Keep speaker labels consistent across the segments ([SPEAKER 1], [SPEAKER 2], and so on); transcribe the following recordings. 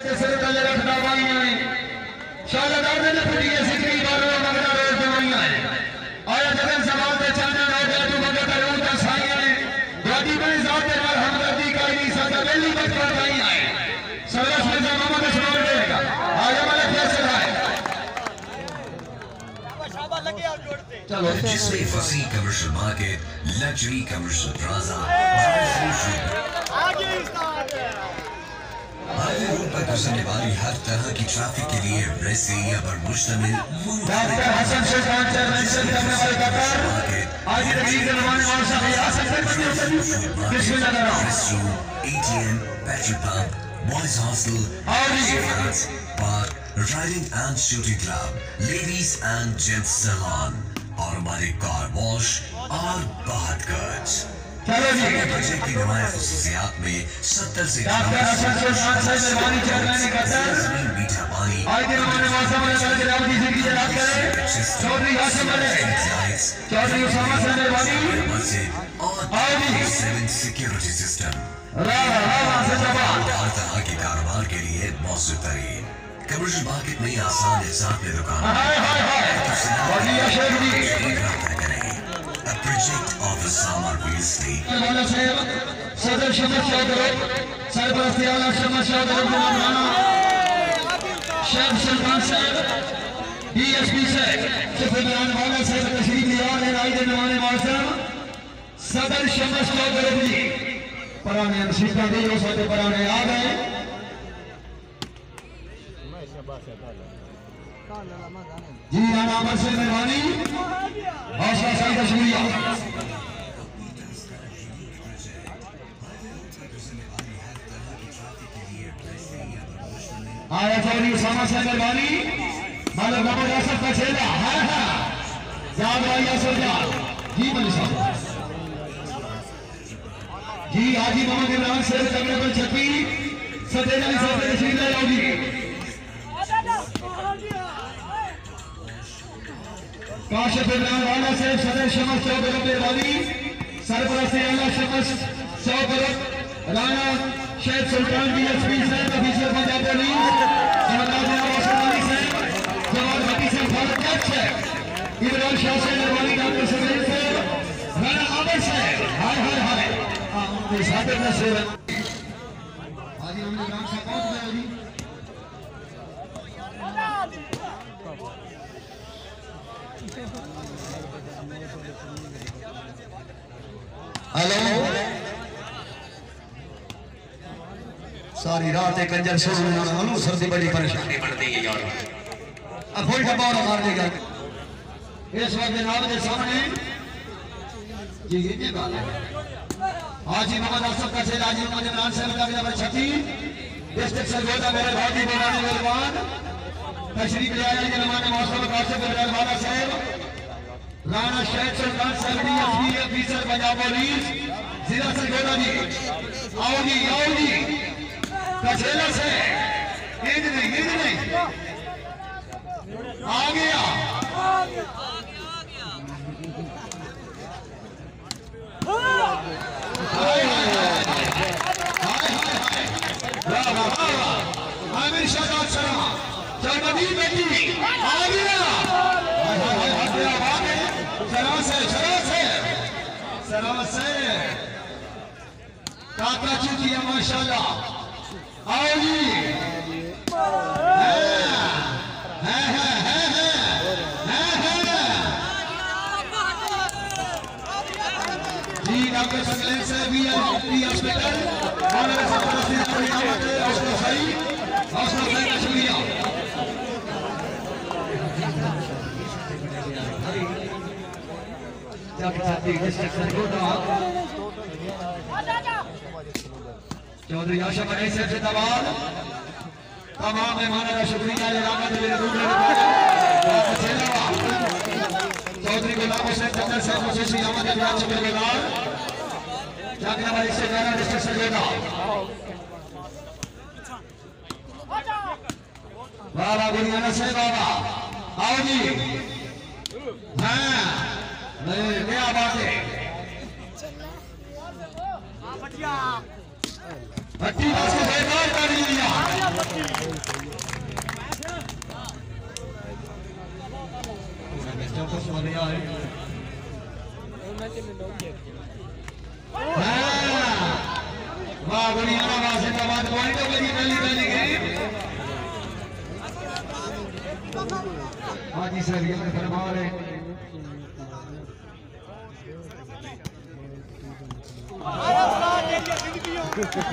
[SPEAKER 1] ਸਿਰ ਤੇ ਰੱਖਦਾ ਵਾਈਆਂ ਨੇ ਸ਼ਾਹਦਾਰ ਦੇ ਫੁੱਟੀ ਸਿੱਖੀ ਬਾਰੋ ਮਗਰਾ ਰੋਜ਼ ਦਵਾਈਆਂ ਨੇ ਆਇਆ ਜਗਨ ਸਵਾਲ ਤੇ ਚਾਹਨਾ ਨਾ ਗਿਆ ਤੂੰ ਮਗਰ ਤੇ ਰੂਹ ਦਾ ਸਾਈਆਂ ਨੇ ਗਾਡੀ ਬਣੀ ਜ਼ਾਤ ਦੇ ਨਾਲ ਹਮਦਰਦੀ ਕਾਈ ਨਹੀਂ ਸਕਦਾ ਵੇਲੀ ਬਚਪਨ ਵਾਈਆਂ ਹੈ ਸਰਵਿਸ में मोहम्मद इस्माइल देगा आगे वाले कैसे है चलो
[SPEAKER 2] जिसमें फसी commercial market luxury commercial plaza highway road पर गुजरने वाली हर तरह की ट्रैफ़िक के लिए एरिया पर मुश्तमिल
[SPEAKER 1] डॉक्टर हसन से मेंशन करने वाले डॉक्टर आज रबी के नवाने वाले साहब आ सकते हैं बिस्मिल्लाह कर
[SPEAKER 2] पंप बॉयज़ हॉस्टल
[SPEAKER 1] और
[SPEAKER 2] park riding and shooting club ladies and gents salon और हमारे कार वॉश और बहुत कुछ
[SPEAKER 1] चलो जी।
[SPEAKER 2] की नुमाया खसूसियात में सत्तर से
[SPEAKER 1] डॉक्टर हसन शेखान से मेहरबानी चेयरमैन कतर
[SPEAKER 2] मीठा पानी।
[SPEAKER 1] आज के नवाने वाले साहब ने कहा कि राम की जनाब करें। चौधरी हाशिम अली चौधरी उसामा से मेहरबानी
[SPEAKER 2] और
[SPEAKER 1] और
[SPEAKER 2] सेवन सिक्योरिटी सिस्टम
[SPEAKER 1] राह राह से जवाब
[SPEAKER 2] हर तरह के कारोबार के लिए मौसू तरीन। कमर्शियल मार्केट में आसान हिसाब में दुकान
[SPEAKER 1] हाय
[SPEAKER 2] project of Osama Beasley
[SPEAKER 1] मौलाना साहब सदर शमस चौधरी सरपरस्ती आला शमस चौधरी मौलाना शेख सुल्तान साहब डीएसपी साहब सिफियान वाला साहब तशरीफ़ लिया है राय दे नवाने वाला सदर शमस चौधरी जी पुराने नसीबा दी हो गए जी राणा से मेहरबानी हौसला साहब का शुक्रिया आया चौधरी उसामा से मेहरबानी मालक मोहम्मद असद का छेदा है है याद भाई असद याद जी मलिक साहब जी हाजी मोहम्मद इमरान शेर कमरे पर छपी सतेज अली साहब तशरीफ़ काशिफ इमरान वाला से सदर शमस चौधरी मेहरबानी सरपरस्ती अल्लाह शमस चौधरी राणा शेख सुल्तान डीएसपी साहब ऑफिसर पंजाब पुलिस साहब जवाहर भट्टी साहब खालिद जज साहब इमरान शाह साहब मेहरबानी डॉक्टर समीर साहब राणा आमिर साहब हाय हाय हाय हाँ, उनके साथ में शेर हाजी हमने इमरान साहब पहुँच गए अभी हेलो सारी रात एक कंजर सो हलू सर्दी बड़ी परेशानी बढ़ती है यार। अब फुल डब्बा और मार देगा। इस वक्त जनाब के सामने जी, ये बात है। हाजी मोहम्मद असफ का शेर हाजी मोहम्मद इमरान साहब का नंबर छठी डिस्ट्रिक्ट सरगोदा मेरे भाई बोरानी मेहरबान तशरीफ़ ले आए जनाब मौसम इमरान वाला साहब। राणा शेख सुल्तान साहब डीएसपी ऑफिसर पंजाब पुलिस, जिला सरगोदा जी। आओ जी आओ जी। कचेला से। ईद नहीं ईद नहीं। आ गया। आमिर बेटी। आ गया। शराब से माशाल्लाह। आओ जी है, है, है, है, है, है, है। जी डॉक्टर सकलेन से भी हॉस्पिटल मौलाना सरपरस्ती अपनी नामत हौसला सही हौसला सही का शुक्रिया चौधरी आशा मनी से जिंदाबाद। तमाम मेहमानों का शुक्रिया चौधरी गुलाम हुसैन चंद्र साहब खुशी अहमद इमरान शुक्रगुजार जागना वाली से मेरा डिस्ट्रिक्ट सरगोदा बाबा गुड़ियाना से बाबा। आओ जी। हाँ। क्या बात है भट्टी बस के बेकार कर दिया समा दिया है वाह दुनिया का वाह जिंदाबाद पॉइंट हो हाजी सर ये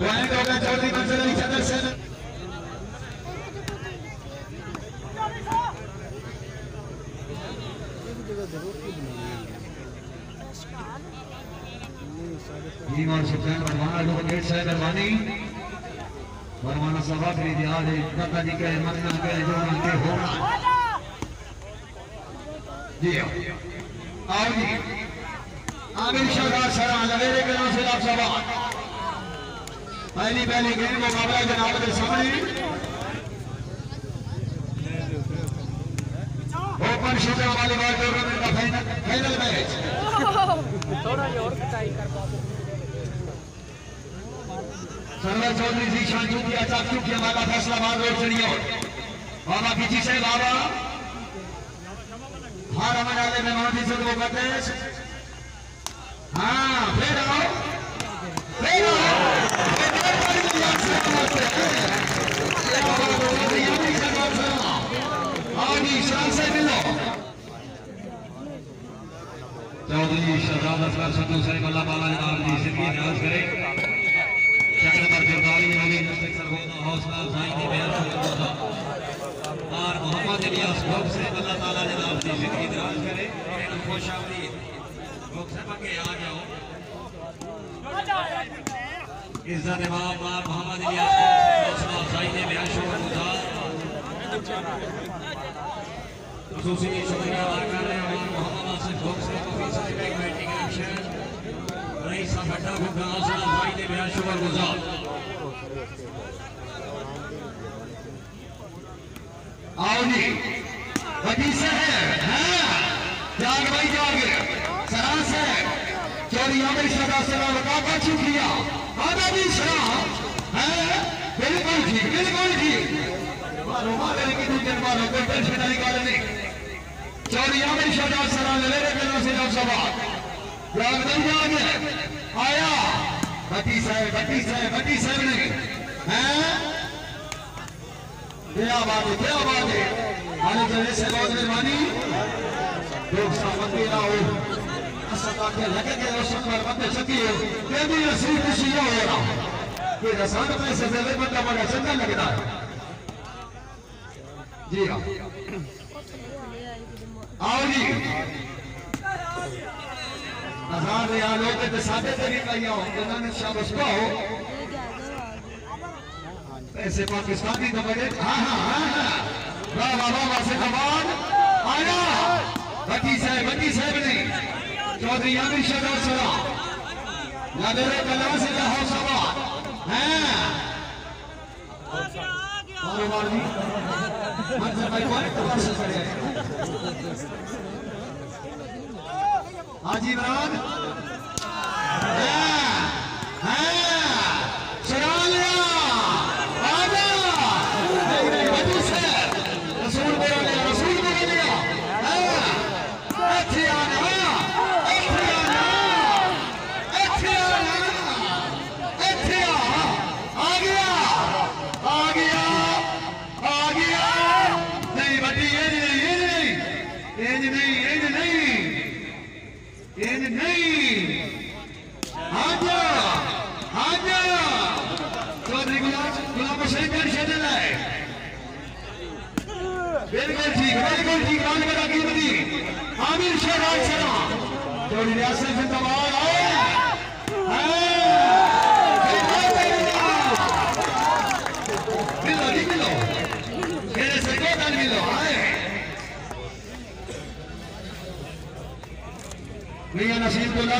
[SPEAKER 1] पॉइंट हो चंद्र सेन ईमान सुल्तान बरमाना लोग गेट से बरमानी बरमाना सभा करी दिया दे दादा जी के मन्ना के जो उनके होना जी आओ जी। आमिर शाहदार सरा, लवेरे के नाम से आप सभा। पहली पहली गेम मुकाबला जनाब के सामने। ओपन शूटर वॉलीबॉल टूर्नामेंट का फाइनल फाइनल मैच।
[SPEAKER 3] थोड़ा और कटाई कर बाबू
[SPEAKER 1] सरवर चौधरी जी शांतु की अचाक्यू की हमारा फैसला बाद रोड चढ़ियो बाबा पीछे से बाबा, हार हमें डाले में मोदी से वो करते हैं फिर आओ। फिर आओ। शान से मिलो। चौधरी शहजाद असगर बाला जी ज़िंदगी दराज करे। हौसला अफजाई के बयान से होगा और मोहम्मद इलियास भोग से अल्लाह ताला जनाब जी ज़िंदगी दराज करे मैडम खुशआमदीद भोग से पक्के आ जाओ इज़्ज़त इमाम मार मोहम्मद इलियास भोग से हौसला अफजाई बयान होगा खसूसी शुक्रिया अदा कर रहे हैं मोहम्मद आसिफ भोग से officer bank batting action Rais Bhatta को हौसला अफजाई के बयान शुक्रगुजार आओ जी वकील साहब हाँ जाग भाई जाग सराह से चोरी अमर सदा से लगा का शुक्रिया आधा भी सराह है ले ले से जब सवाल। आया। वकील साहब वकील साहब वकील साहब हैं? क्या बात है क्या बात है आने जाने से बहुत मेहरबानी लोग सामने आओ असदा के लगे के रोशन पर बंदे सकी हो। ये भी असली खुशी हो रहा। ये रसान में से ज़्यादा बंदा बड़ा चंगा लगता है। जी हाँ। आओ जी। आज़ाद या लोग के साथे तरीका हो को ऐसे पाकिस्तानी का बजट हाँ हाँ हाँ हाँ वाह आया वकी साहब वकी साहब ने चौधरी अमीर शहर सरा नगरे कला से रहो सभा हैं कारोबार जी मंजर भाई कौन तबार से चढ़े हाजी इमरान ये नहीं आजा आजा चौधरी गुलाब गुलाब है बिल्कुल ठीक बिल्कुल ठीक रान अकीमती कीमती आमिर शहराज सरा चौधरी रियासत जिंदाबाद आओ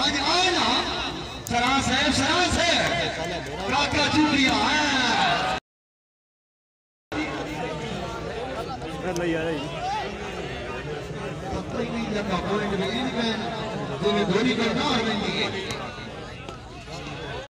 [SPEAKER 1] आज आए ना। सरास से सरास से काका चूड़िया है।